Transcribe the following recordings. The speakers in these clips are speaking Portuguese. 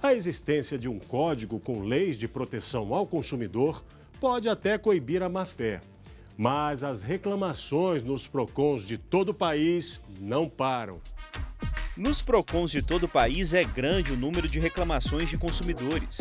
A existência de um código com leis de proteção ao consumidor pode até coibir a má-fé. Mas as reclamações nos PROCONs de todo o país não param. Nos PROCONs de todo o país é grande o número de reclamações de consumidores.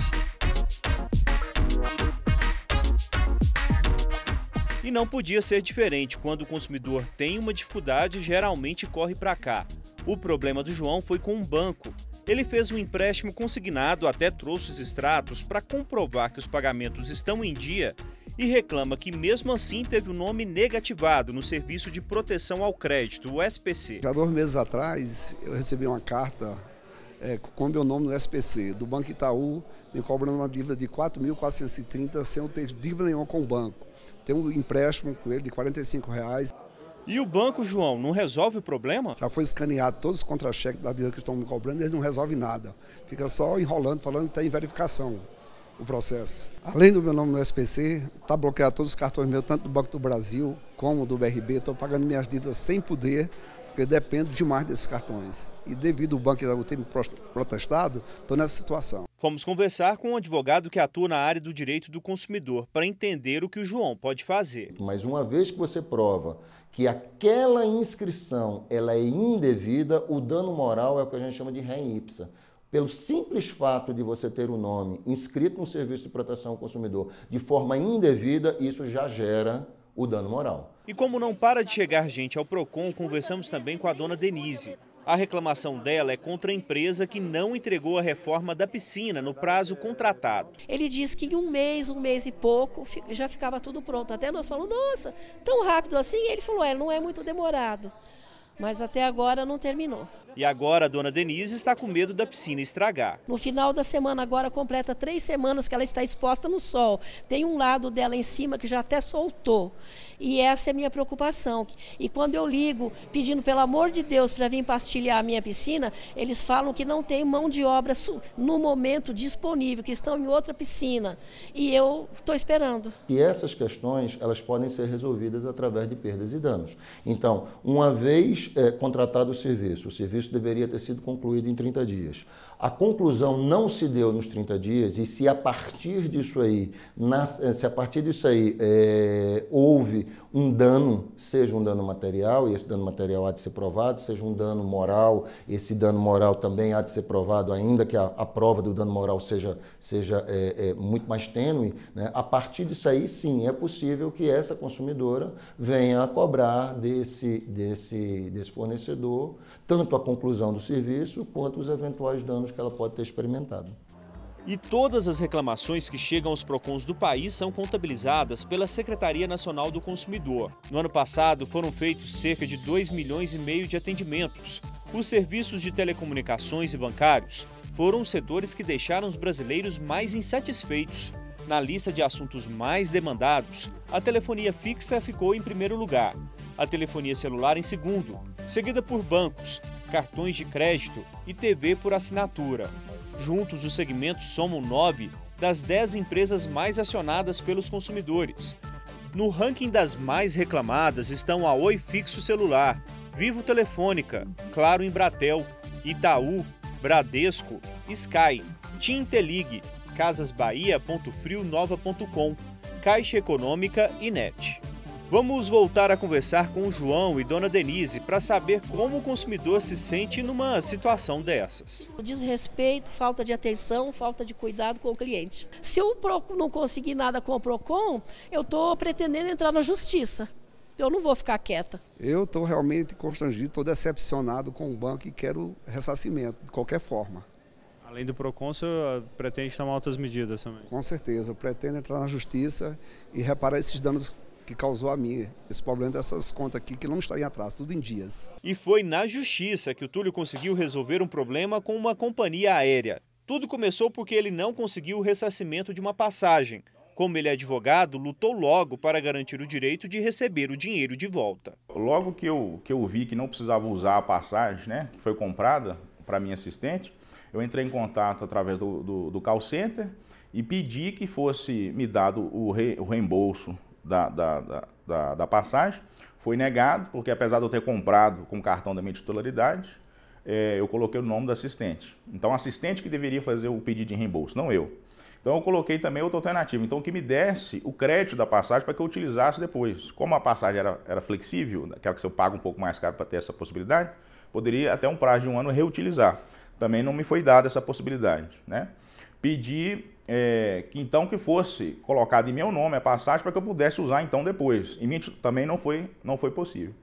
E não podia ser diferente. Quando o consumidor tem uma dificuldade, geralmente corre para cá. O problema do João foi com um banco. Ele fez um empréstimo consignado, até trouxe os extratos para comprovar que os pagamentos estão em dia e reclama que, mesmo assim, teve o nome negativado no Serviço de Proteção ao Crédito, o SPC. Já dois meses atrás, eu recebi uma carta é, com meu nome no SPC, do Banco Itaú, me cobrando uma dívida de 4.430 sem eu ter dívida nenhuma com o banco. Tem um empréstimo com ele de 45 reais. E o banco, João, não resolve o problema? Já foi escaneado todos os contra-cheques da dívida que estão me cobrando, eles não resolvem nada. Fica só enrolando, falando que está em verificação o processo. Além do meu nome no SPC, está bloqueado todos os cartões meus, tanto do Banco do Brasil como do BRB. Estou pagando minhas dívidas sem poder, porque dependo demais desses cartões. E devido ao banco ter me protestado, estou nessa situação. Fomos conversar com um advogado que atua na área do direito do consumidor para entender o que o João pode fazer. Mas uma vez que você prova que aquela inscrição ela é indevida, o dano moral é o que a gente chama de rem ipsa pelo simples fato de você ter o nome inscrito no Serviço de Proteção ao Consumidor de forma indevida, isso já gera o dano moral. E como não para de chegar gente ao PROCON, conversamos também com a dona Denise. A reclamação dela é contra a empresa que não entregou a reforma da piscina no prazo contratado. Ele disse que em um mês, um mês e pouco, já ficava tudo pronto. Até nós falamos, nossa, tão rápido assim? Ele falou, é, não é muito demorado mas até agora não terminou. E agora a dona Denise está com medo da piscina estragar. No final da semana, agora completa três semanas que ela está exposta no sol. Tem um lado dela em cima que já até soltou. E essa é a minha preocupação. E quando eu ligo pedindo, pelo amor de Deus, para vir pastilhar a minha piscina, eles falam que não tem mão de obra no momento disponível, que estão em outra piscina. E eu estou esperando. E essas questões, elas podem ser resolvidas através de perdas e danos. Então, uma vez é, contratado o serviço, o serviço deveria ter sido concluído em 30 dias. A conclusão não se deu nos 30 dias e se a partir disso aí, eh, se a partir disso aí é, houve um dano, seja um dano material, e esse dano material há de ser provado, seja um dano moral, esse dano moral também há de ser provado, ainda que a, a prova do dano moral seja, seja é, é, muito mais tênue, né? a partir disso aí sim é possível que essa consumidora venha a cobrar desse, desse, desse fornecedor tanto a conclusão do serviço quanto os eventuais danos que ela pode ter experimentado. E todas as reclamações que chegam aos PROCONs do país são contabilizadas pela Secretaria Nacional do Consumidor. No ano passado, foram feitos cerca de 2 milhões e meio de atendimentos. Os serviços de telecomunicações e bancários foram os setores que deixaram os brasileiros mais insatisfeitos. Na lista de assuntos mais demandados, a telefonia fixa ficou em primeiro lugar, a telefonia celular em segundo, seguida por bancos, cartões de crédito e TV por assinatura. Juntos, os segmentos somam nove das dez empresas mais acionadas pelos consumidores. No ranking das mais reclamadas estão a Oi Fixo Celular, Vivo Telefônica, Claro Embratel, Itaú, Bradesco, Sky, Tintelig, Casas Bahia, Ponto Frio, Nova.com, Caixa Econômica e NET. Vamos voltar a conversar com o João e Dona Denise para saber como o consumidor se sente numa situação dessas. Desrespeito, falta de atenção, falta de cuidado com o cliente. Se eu não conseguir nada com o Procon, eu estou pretendendo entrar na justiça. Eu não vou ficar quieta. Eu estou realmente constrangido, estou decepcionado com o banco e quero ressarcimento, de qualquer forma. Além do PROCON, você pretende tomar outras medidas também? Com certeza, eu pretendo entrar na justiça e reparar esses danos que causou a mim esse problema dessas contas aqui que não está em atraso, tudo em dias. E foi na justiça que o Túlio conseguiu resolver um problema com uma companhia aérea. Tudo começou porque ele não conseguiu o ressarcimento de uma passagem. Como ele é advogado, lutou logo para garantir o direito de receber o dinheiro de volta. Logo que eu, que eu vi que não precisava usar a passagem, né, que foi comprada para minha assistente, eu entrei em contato através do, do, do call center e pedi que fosse me dado o, re, o reembolso da, da, da, da, passagem. Foi negado, porque apesar de eu ter comprado com cartão da minha titularidade, é, eu coloquei o nome do assistente. Então, assistente que deveria fazer o pedido de reembolso, não eu. Então, eu coloquei também outra alternativa. Então, que me desse o crédito da passagem para que eu utilizasse depois. Como a passagem era, era flexível, aquela que você paga um pouco mais caro para ter essa possibilidade, poderia até um prazo de um ano reutilizar. Também não me foi dada essa possibilidade. Né? Pedi é, que então que fosse colocado em meu nome a passagem para que eu pudesse usar então depois. E também não foi, não foi possível.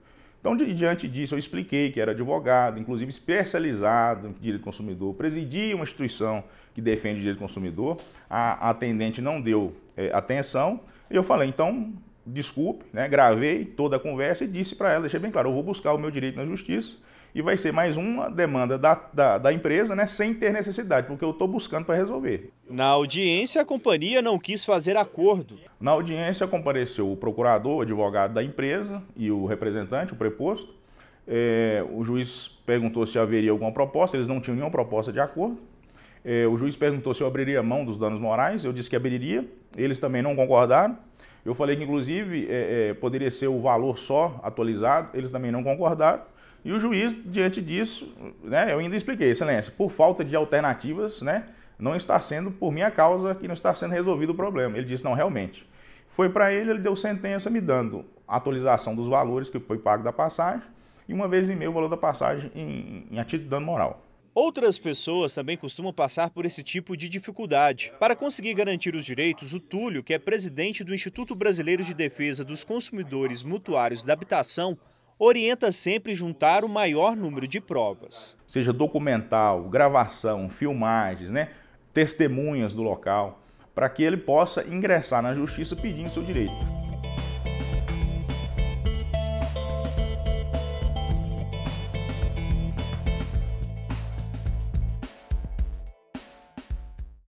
Então, diante disso, eu expliquei que era advogado, inclusive especializado em direito do consumidor, presidia uma instituição que defende o direito do consumidor. A, atendente não deu é, atenção. E eu falei, então, desculpe, né, gravei toda a conversa e disse para ela, deixei bem claro, eu vou buscar o meu direito na justiça e vai ser mais uma demanda da, da, da empresa, né, sem ter necessidade, porque eu estou buscando para resolver. Na audiência, a companhia não quis fazer acordo. Na audiência compareceu o procurador, o advogado da empresa e o representante, o preposto. É, o juiz perguntou se haveria alguma proposta, eles não tinham nenhuma proposta de acordo. É, o juiz perguntou se eu abriria mão dos danos morais, eu disse que abriria, eles também não concordaram. Eu falei que, inclusive, é, é poderia ser o valor só atualizado, eles também não concordaram. E o juiz, diante disso, né, eu ainda expliquei, excelência, por falta de alternativas, né, não está sendo por minha causa que não está sendo resolvido o problema. Ele disse, não, realmente. Foi para ele, ele deu sentença me dando atualização dos valores que foi pago da passagem e uma vez e meio o valor da passagem em, em de dano moral. Outras pessoas também costumam passar por esse tipo de dificuldade. Para conseguir garantir os direitos, o Túlio, que é presidente do Instituto Brasileiro de Defesa dos Consumidores Mutuários da Habitação, orienta sempre juntar o maior número de provas. Seja documental, gravação, filmagens, né, testemunhas do local, para que ele possa ingressar na justiça pedindo seu direito.